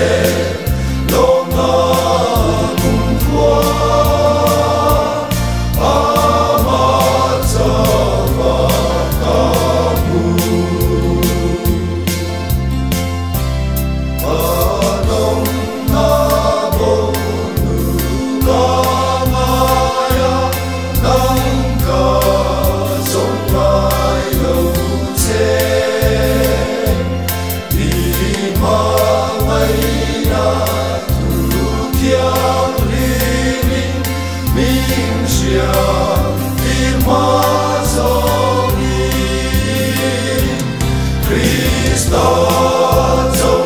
Yeah. thoughts.